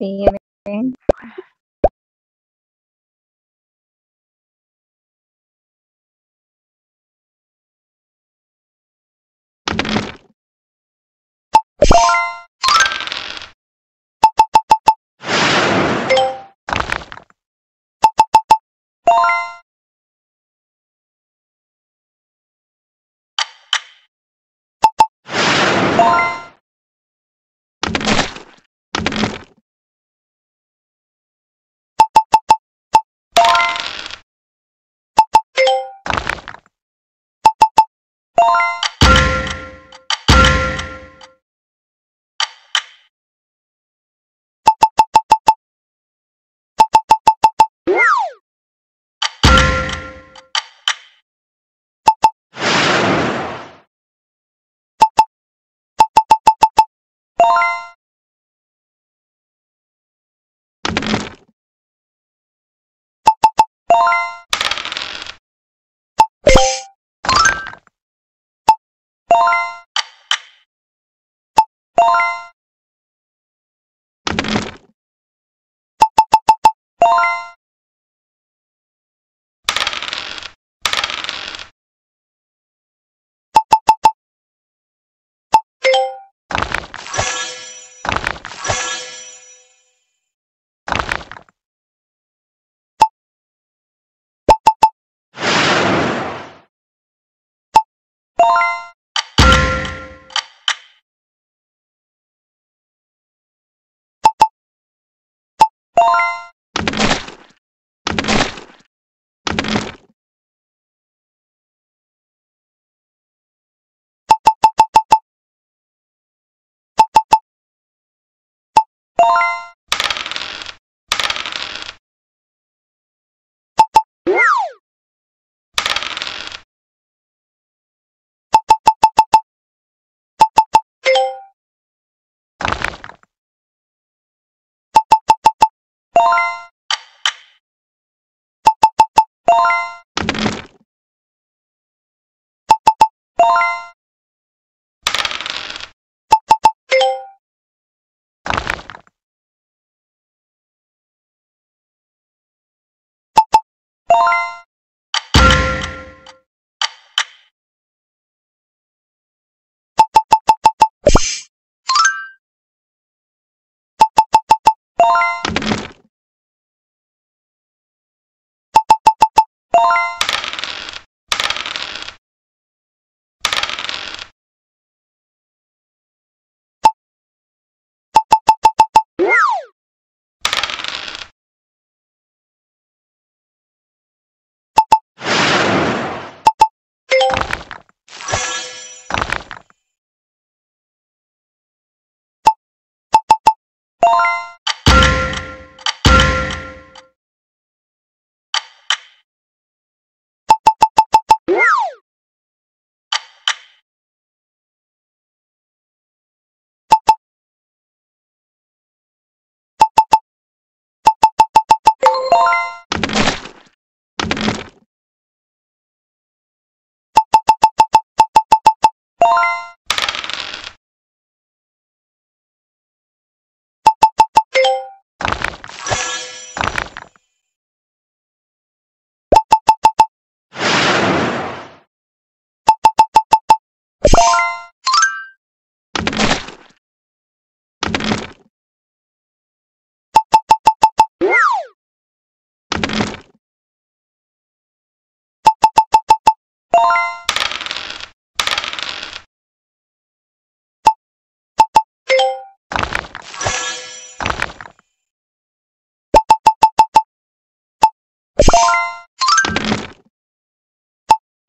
Can you hear me? you you you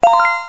you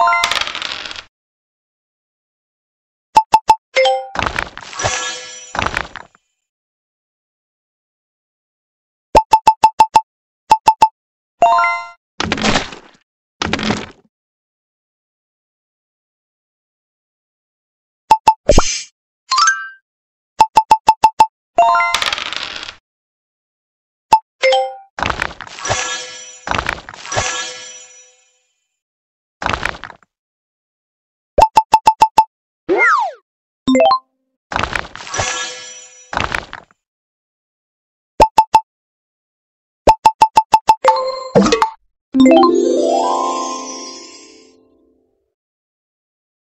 you you